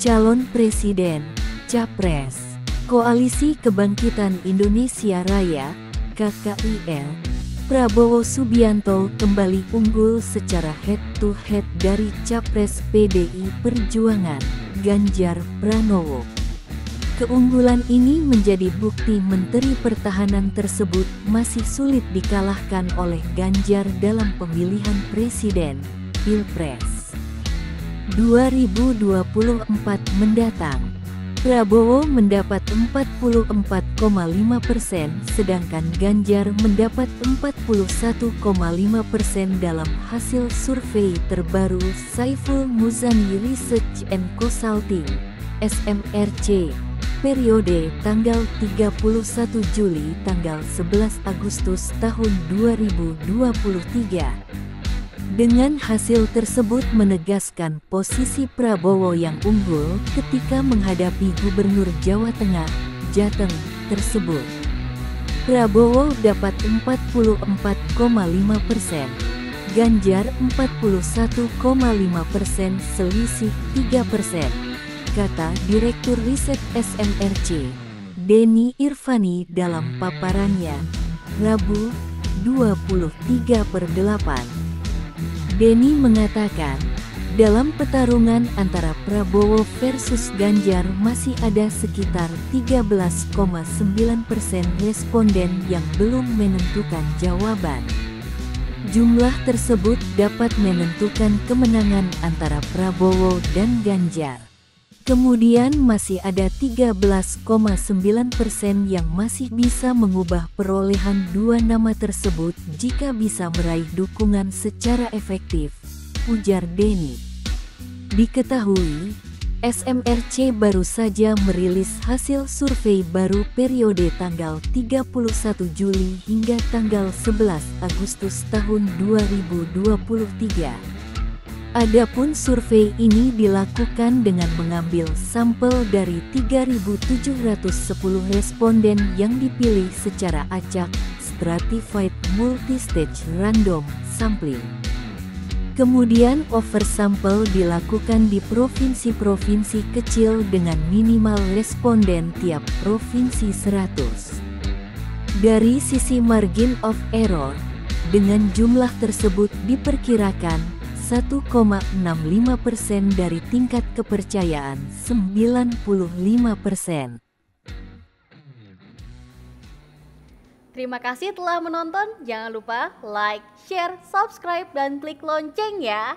Calon Presiden, Capres, Koalisi Kebangkitan Indonesia Raya, KKIL, Prabowo Subianto kembali unggul secara head-to-head dari Capres PDI Perjuangan, Ganjar Pranowo. Keunggulan ini menjadi bukti Menteri Pertahanan tersebut masih sulit dikalahkan oleh Ganjar dalam pemilihan presiden, Pilpres 2024 mendatang. Prabowo mendapat 44,5 persen, sedangkan Ganjar mendapat 41,5 persen dalam hasil survei terbaru Saiful Muzani Research and Consulting, SMRC periode tanggal 31 Juli tanggal 11 Agustus tahun 2023. Dengan hasil tersebut menegaskan posisi Prabowo yang unggul ketika menghadapi Gubernur Jawa Tengah, Jateng, tersebut. Prabowo dapat 44,5 persen, Ganjar 41,5 persen selisih 3 persen kata Direktur Riset SMRC, Denny Irvani dalam paparannya, Rabu, 23 per 8. Denny mengatakan, dalam pertarungan antara Prabowo versus Ganjar masih ada sekitar 13,9 persen responden yang belum menentukan jawaban. Jumlah tersebut dapat menentukan kemenangan antara Prabowo dan Ganjar. Kemudian masih ada 13,9 persen yang masih bisa mengubah perolehan dua nama tersebut jika bisa meraih dukungan secara efektif, ujar Denny. Diketahui, SMRC baru saja merilis hasil survei baru periode tanggal 31 Juli hingga tanggal 11 Agustus tahun 2023. Adapun survei ini dilakukan dengan mengambil sampel dari 3.710 responden yang dipilih secara acak, stratified multistage random sampling. Kemudian oversample dilakukan di provinsi-provinsi kecil dengan minimal responden tiap provinsi 100. Dari sisi margin of error, dengan jumlah tersebut diperkirakan 1,65 persen dari tingkat kepercayaan 95 persen. Terima kasih telah menonton. Jangan lupa like, share, subscribe, dan klik lonceng ya.